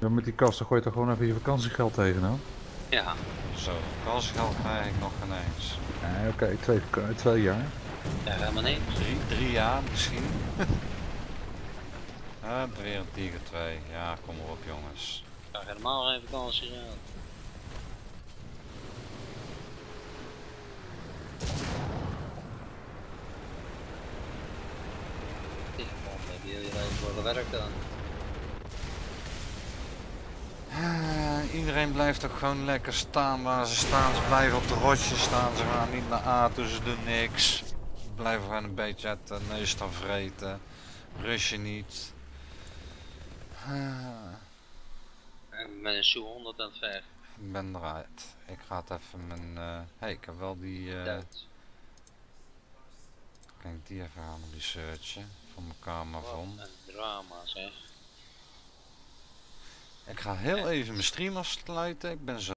Ja, met die kasten gooi je toch gewoon even je vakantiegeld tegenaan? Ja, Zo, vakantiegeld krijg ik nog geen eens. Nee, oké, twee, vaka- twee jaar. ja helemaal niks. Drie, drie jaar misschien. Ah, weer een Tiger 2. Ja, kom maar op jongens. Ik krijg helemaal geen vakantie gehad. Ja, man, heb je voor gewerkt dan? Ah, iedereen blijft toch gewoon lekker staan waar ze staan. Ze blijven op de rotjes staan. Ze gaan niet naar A toe, ze doen niks. Blijven gewoon een beetje uit de neus staan vreten. Rus je niet. Ah, En met een Sue 100 aan het ver. ik ben eruit. Ik ga het even mijn... eh hey, ik heb wel die... kan ik die even gaan researchen. Voor mijn kamervon. Wat een drama zeg. Ik ga heel even mijn stream afsluiten. Ik ben zo